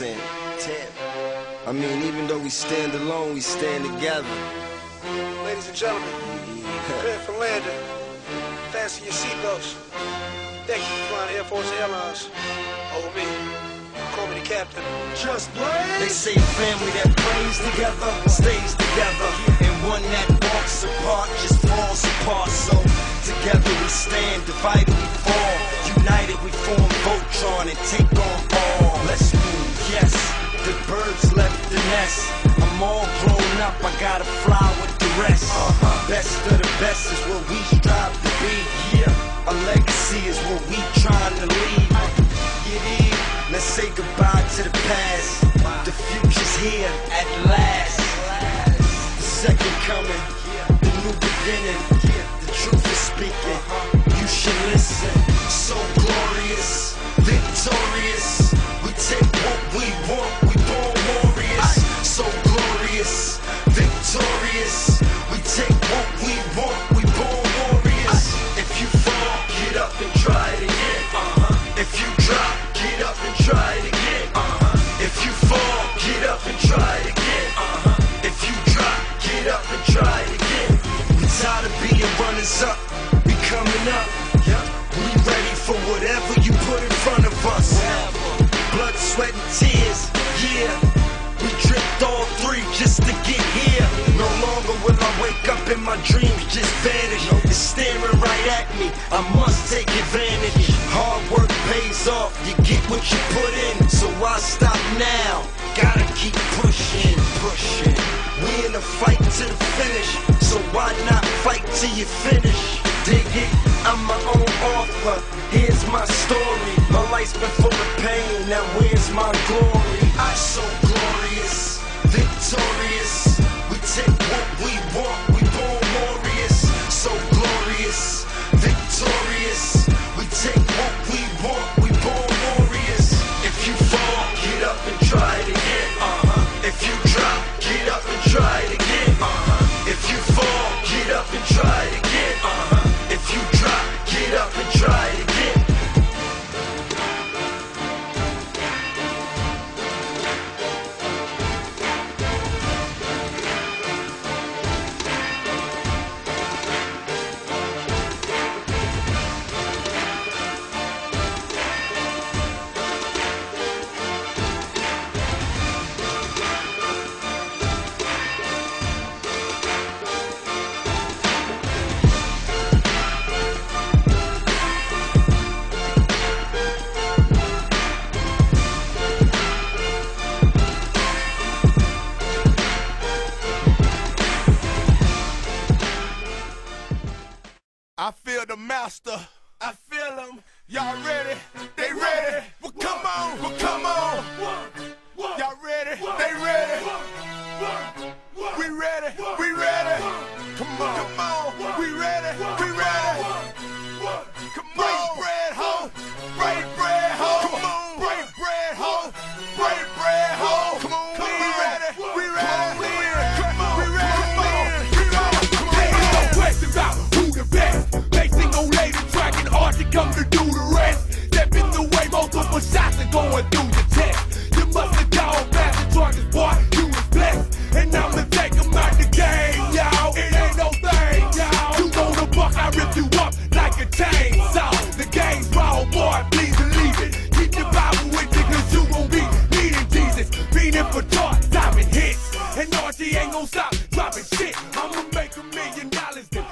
I mean, even though we stand alone, we stand together. Ladies and gentlemen, prepare for landing. Fasten your seatbelts. Thank you for flying Air Force Airlines. Over me. Call me the captain. Just blaze. They say family that prays together stays together, and one that walks apart just falls apart. So together we stand, divided we fall, united we form Voltron and take on birds left the nest. I'm all grown up, I gotta fly with the rest. Uh-huh. Best of the best is what we strive to be. Yeah, a legacy is what we trying to leave. Dig? Let's say goodbye to the past. The future's here at last. The second coming, the new beginning. The truth is speaking. Uh-huh. You should listen. Coming up. We ready for whatever you put in front of us. Blood, sweat, and tears. Yeah. We dripped all three just to get here. No longer will I wake up and my dreams just vanish. It's staring right at me. I must take advantage. Hard work pays off. You get what you put in. So why stop now? Gotta keep pushing, pushing. We in a fight to the finish. So why not fight till you finish? Dig it? I'm my own author. Here's my story. My life's been full of pain. Now where's my glory? I'm so glorious, victorious. I feel the master. I feel him. Y'all ready? They ready? Well, come on. Well, come on. Y'all ready? They ready? ain't gon' stop dropping shit. I'ma make a million dollars. Then